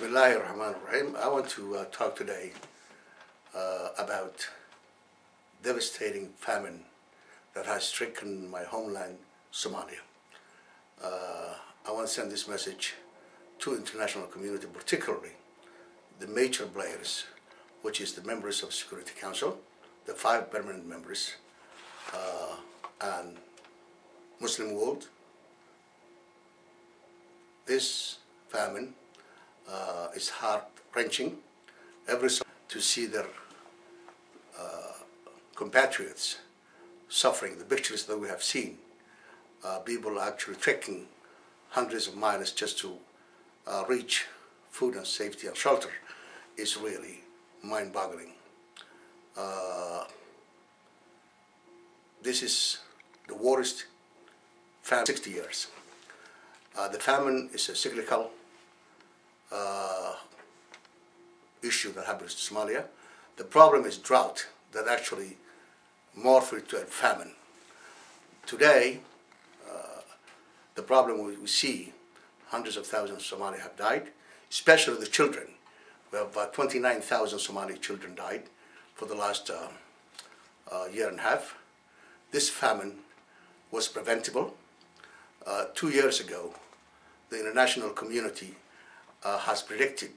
Bismillahir Rahmanir Rahim. I want to uh, talk today uh, about devastating famine that has stricken my homeland, Somalia. Uh, I want to send this message to international community, particularly the major players, which is the members of Security Council, the five permanent members, uh, and Muslim world. This famine uh, is heart-wrenching every to see their uh, compatriots suffering. The pictures that we have seen, uh, people actually trekking hundreds of miles just to uh, reach food and safety and shelter is really mind-boggling. Uh, this is the worst famine in 60 years. Uh, the famine is a cyclical uh, issue that happens to Somalia. The problem is drought that actually morphed into a famine. Today, uh, the problem we, we, see, hundreds of thousands of Somali have died, especially the children. We have about 29,000 Somali children died for the last uh, uh, year and a half. This famine was preventable. Uh, two years ago, the international community uh, has predicted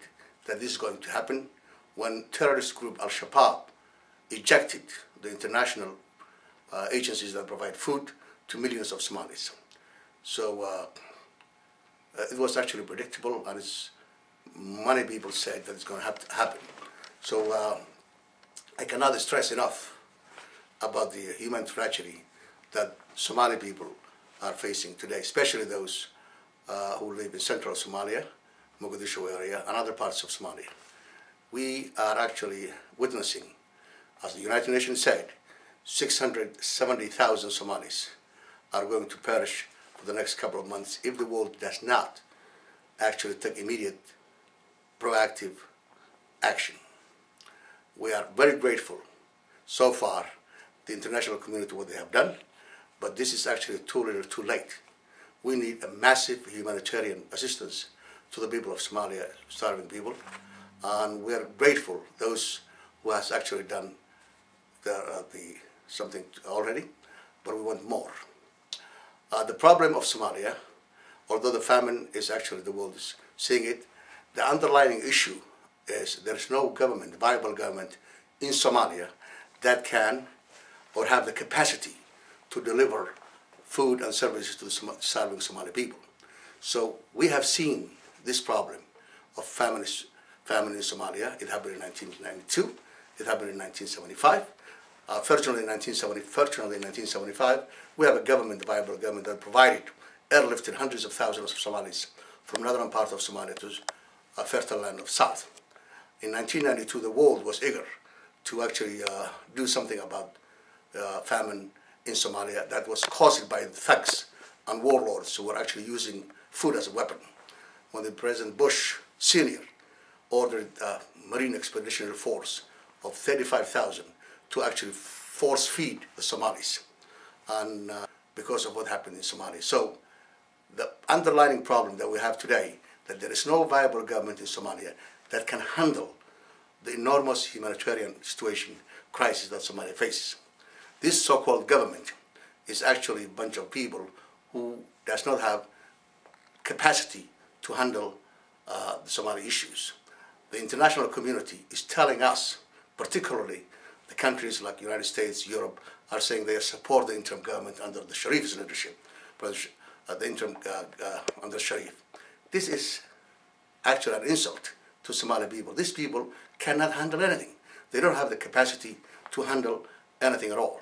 that this is going to happen when terrorist group Al-Shabaab ejected the international uh, agencies that provide food to millions of Somalis. So uh, uh it was actually predictable and it's, many people said that it's going to have to happen. So uh, I cannot stress enough about the human tragedy that Somali people are facing today, especially those uh, who live in central Somalia, Mogadishu area, and other parts of Somalia. We are actually witnessing, as the United Nations said, 670,000 Somalis are going to perish for the next couple of months if the world does not actually take immediate proactive action. We are very grateful so far the international community what they have done, but this is actually too little too late. We need a massive humanitarian assistance to the people of Somalia, starving people. And we are grateful those who has actually done the, uh, the something already, but we want more. Uh, the problem of Somalia, although the famine is actually the world is seeing it, the underlying issue is there is no government, viable government in Somalia that can or have the capacity to deliver food and services to the starving Somali people. So we have seen this problem of famine, famine in Somalia. It happened in 1992. It happened in 1975. Uh, fortunately, in 1970, fortunately, in 1975, we have a government, a viable government that provided airlifted hundreds of thousands of Somalis from northern part of Somalia to a fertile land of south. In 1992, the world was eager to actually uh, do something about uh, famine in Somalia that was caused by thugs and warlords who were actually using food as a weapon when the President Bush Sr. ordered a Marine Expeditionary Force of 35,000 to actually force feed the Somalis and uh, because of what happened in Somalia. So the underlying problem that we have today, that there is no viable government in Somalia that can handle the enormous humanitarian situation, crisis that Somalia faces. This so-called government is actually a bunch of people who does not have capacity to handle uh, the Somali issues. The international community is telling us, particularly the countries like United States, Europe, are saying they support the interim government under the Sharif's leadership, uh, the interim uh, uh, under Sharif. This is actually an insult to Somali people. These people cannot handle anything. They don't have the capacity to handle anything at all.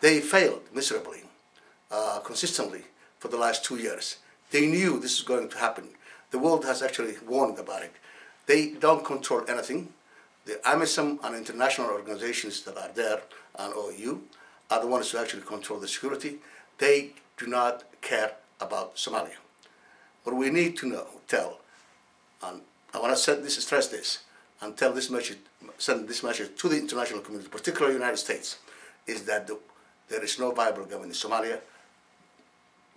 They failed miserably, uh, consistently for the last two years. They knew this was going to happen the world has actually warned about it. They don't control anything. The AMISOM and international organizations that are there and OU are the ones who actually control the security. They do not care about Somalia. What we need to know, tell, and I want to set this, stress this, and tell this message, send this message to the international community, particularly the United States, is that the, there is no viable government in Somalia.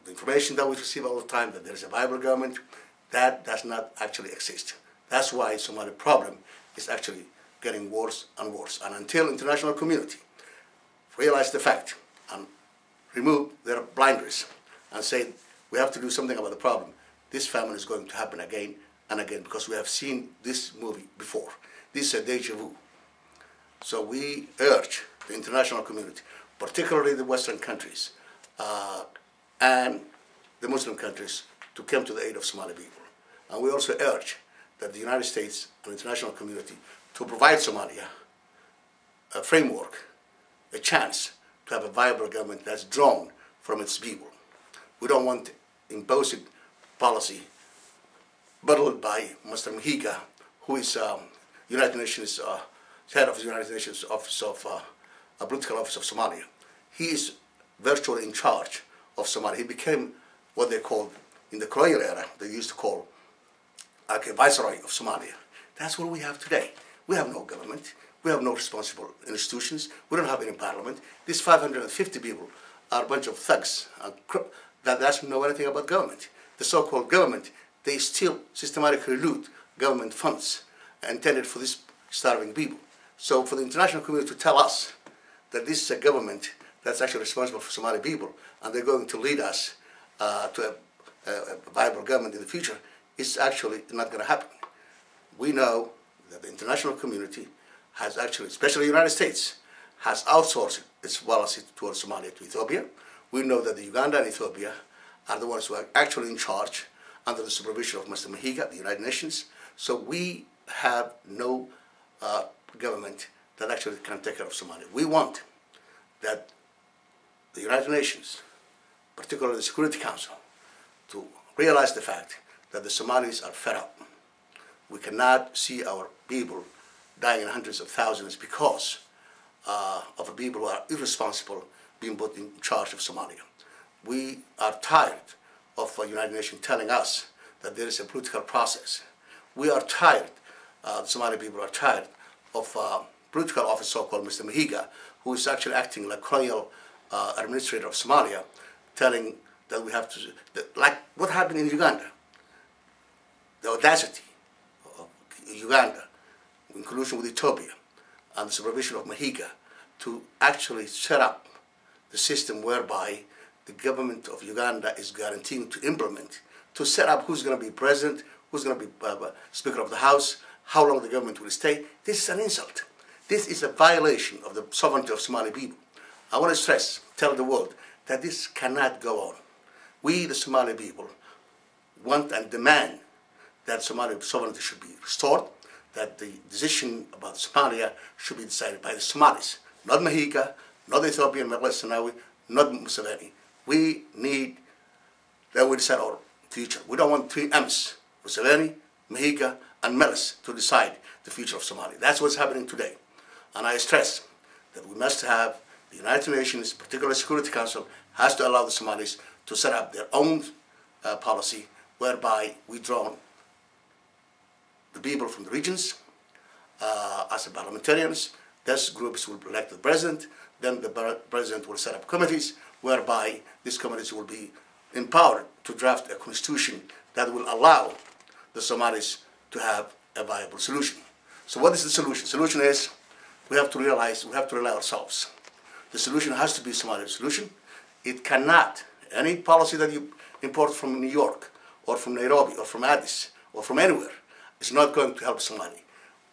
The information that we receive all the time that there is a viable government, that does not actually exist. That's why Somali problem is actually getting worse and worse. And until international community realize the fact and remove their blinders and say we have to do something about the problem, this famine is going to happen again and again because we have seen this movie before. This is a deja vu. So we urge the international community, particularly the Western countries uh, and the Muslim countries, to come to the aid of Somali people. And we also urge that the United States and international community to provide Somalia a framework, a chance to have a viable government that's drawn from its people. We don't want imposed policy battled by Mr. Mahiga, who is um, United Nations uh, head of the United Nations Office of uh, a political office of Somalia. He is virtually in charge of Somalia. He became what they called in the colonial era. They used to call a viceroy of Somalia. That's what we have today. We have no government. We have no responsible institutions. We don't have any parliament. These 550 people are a bunch of thugs that doesn't know anything about government. The so-called government, they still systematically loot government funds intended for these starving people. So for the international community to tell us that this is a government that's actually responsible for Somali people and they're going to lead us uh, to a, a, viable government in the future is actually not going to happen. We know that the international community has actually, especially the United States, has outsourced its policy towards Somalia to Ethiopia. We know that the Uganda and Ethiopia are the ones who are actually in charge under the supervision of Mr. Mahiga, the United Nations. So we have no uh, government that actually can take care of Somalia. We want that the United Nations, particularly the Security Council, to realize the fact that the Somalis are fed up. We cannot see our people dying in hundreds of thousands because uh, of people who are irresponsible being put in charge of Somalia. We are tired of the United Nations telling us that there is a political process. We are tired, uh, the Somali people are tired of uh, political officer so-called Mr. Mahiga, who is actually acting like colonial uh, administrator of Somalia, telling that we have to, that, like what happened in Uganda, the audacity of Uganda, in collusion with Ethiopia, and the supervision of Mahiga, to actually set up the system whereby the government of Uganda is guaranteeing to implement, to set up who's going to be president, who's going to be uh, uh, Speaker of the House, how long the government will stay. This is an insult. This is a violation of the sovereignty of Somali people. I want to stress, tell the world, that this cannot go on. We, the Somali people, want and demand that Somali sovereignty should be restored, that the decision about Somalia should be decided by the Somalis, not Mahiga, not the Ethiopian Zenawi, not Museveni. We need that we decide our future. We don't want three M's, Museveni, Mahiga, and Meles to decide the future of Somalia. That's what's happening today. And I stress that we must have the United Nations, particularly Security Council, has to allow the Somalis to set up their own uh, policy whereby we draw the people from the regions uh, as parliamentarians. Those groups will elect the president. Then the president will set up committees whereby these committees will be empowered to draft a constitution that will allow the Somalis to have a viable solution. So what is the solution? Solution is we have to realize, we have to rely ourselves. The solution has to be Somali solution. It cannot, any policy that you import from New York or from Nairobi or from Addis or from anywhere is not going to help Somali.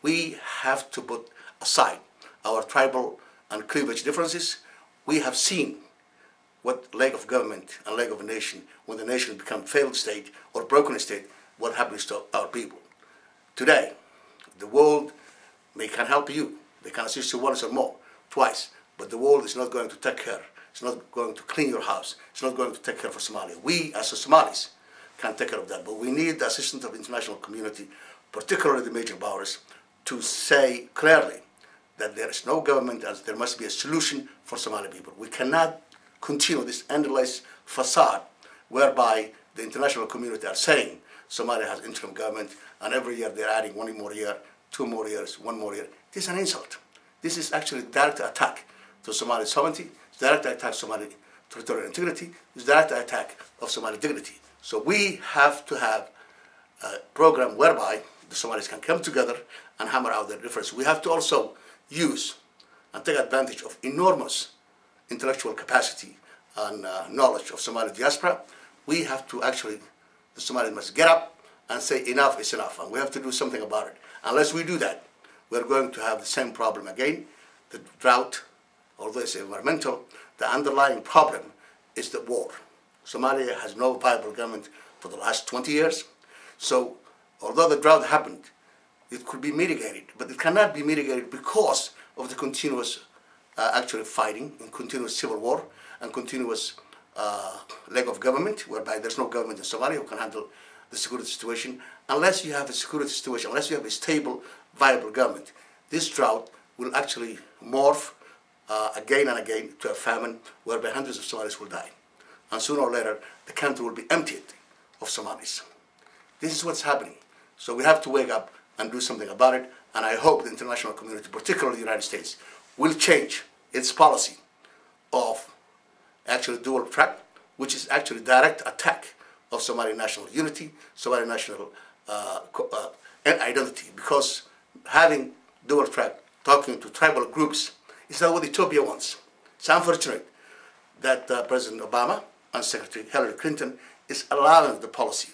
We have to put aside our tribal and cleavage differences. We have seen what lack of government and lack of a nation, when the nation becomes failed state or broken state, what happens to our people. Today, the world may can help you. They can assist you once or more, twice, but the world is not going to take care. It's not going to clean your house. It's not going to take care for Somalia. We, as Somalis, can take care of that, but we need the assistance of the international community, particularly the major powers, to say clearly that there is no government and there must be a solution for Somali people. We cannot continue this endless facade whereby the international community are saying Somalia has interim government and every year they're adding one more year, two more years, one more year. This is an insult. This is actually direct attack to Somali sovereignty, direct attack Somali territorial integrity, direct attack of Somali dignity. So we have to have a program whereby the Somalis can come together and hammer out their differences. We have to also use and take advantage of enormous intellectual capacity and uh, knowledge of Somali diaspora. We have to actually, the Somalis must get up and say enough is enough, and we have to do something about it. Unless we do that, we're going to have the same problem again. The drought, although it's environmental, the underlying problem is the war. Somalia has no viable government for the last 20 years. So, although the drought happened, it could be mitigated, but it cannot be mitigated because of the continuous uh, actually fighting and continuous civil war and continuous uh, lack of government, whereby there's no government in Somalia who can handle the security situation. Unless you have a security situation, unless you have a stable, viable government, this drought will actually morph uh, again and again to a famine whereby hundreds of Somalis will die. And sooner or later, the country will be emptied of Somalis. This is what's happening. So we have to wake up and do something about it. And I hope the international community, particularly the United States, will change its policy of actually dual track, which is actually direct attack of Somali national unity, Somali national uh, uh, identity. Because having dual track, talking to tribal groups, is not what Ethiopia wants. It's unfortunate that uh, President Obama and Secretary Hillary Clinton is allowing the policy,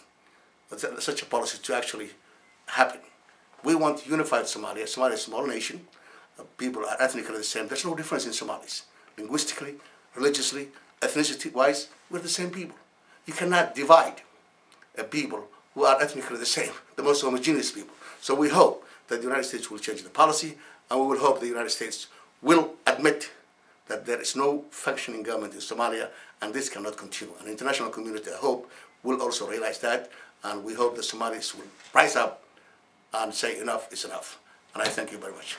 such a policy to actually happen. We want unified Somalia. Somalia is a small nation. Uh, people are ethnically the same. There's no difference in Somalis. Linguistically, religiously, ethnicity-wise, we're the same people. You cannot divide a people who are ethnically the same, the most homogeneous people. So we hope that the United States will change the policy, and we will hope the United States will admit that there is no functioning government in Somalia, and this cannot continue. And the international community, I hope, will also realize that, and we hope the Somalis will rise up and say enough is enough. And I thank you very much.